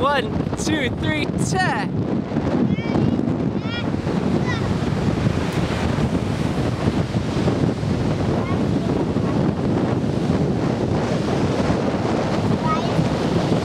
One, two, three, ta!